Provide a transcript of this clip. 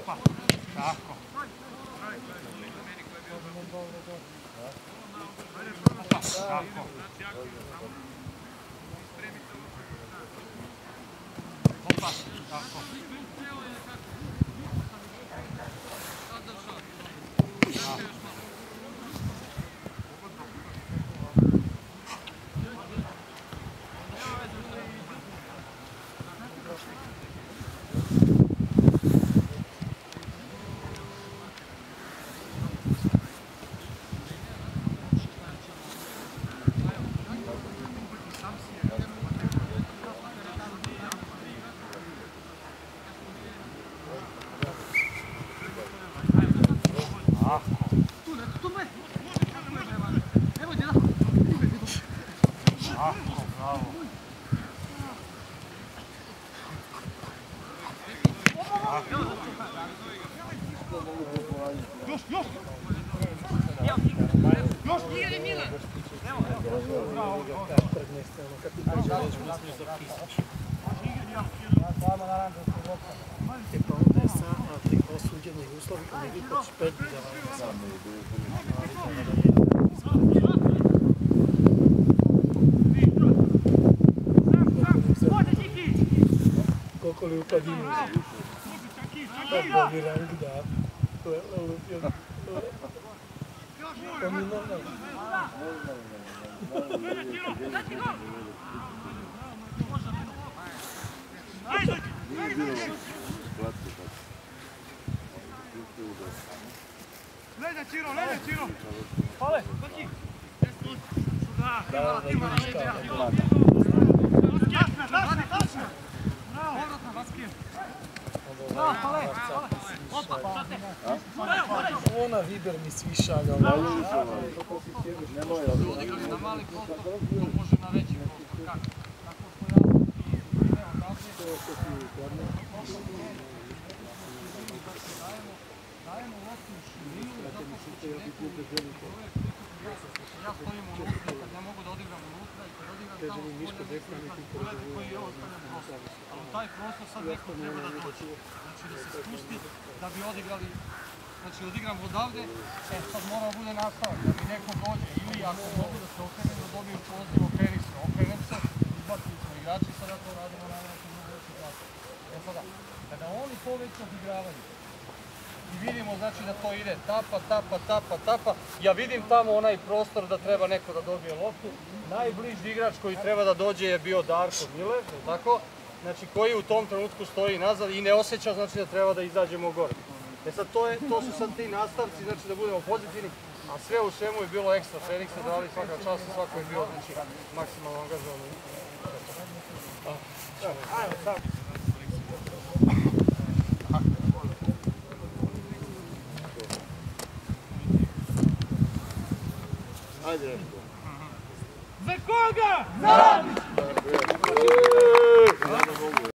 Tako. Tako. Opa, tako. Tako, あそう Još, još! Još, nije li Milan? Bravo, osuđeni uslovi, Koliko li upadi. To je lupio. To mi normalno. Leđa, Čiro, leđa, Čiro! Pale! Da, da, vidiš kao. Tačna, tačna, tačna! Bravo! Povratno, Vaskije! Bravo, pale! Ona Viber mi svi šalja. Odigrali na mali prostor, to može na veći prostor. Kako? Tako što ja. Dajemo loptu u širinu, zato što će neko ja stojim unutra, kad ja mogu da odigram unutra i kad odigram tamo pogledajte koji je ostavljen prostor. Ali taj prostor sad neko treba da dođe. Znači da se spusti da bi odigrali Znači odigram odavde, e sad mora bude nastavak, da mi neko dođe ili ako mogu da se okrenem da dobijem poziv, okreni se, okrenem se, izbacili smo igrači, sada to radimo na nekoj drugoj situaciji. E sada, kada oni to već odigravaju, vidimo znači da to ide tapa, tapa, tapa, tapa. Ja vidim tamo onaj prostor da treba neko da dobije loptu. Najbliži igrač koji treba da dođe je bio Darko li tako? Znači koji u tom trenutku stoji nazad i ne osjeća znači da treba da izađemo gore. E sad to, je, to su sad ti nastavci, znači da budemo pozitivni, a sve u svemu je bilo ekstra. Fenix je dali svaka čast svako je bio znači, maksimalno angažovan. Ajmo, sad. Ajde. Za koga? Za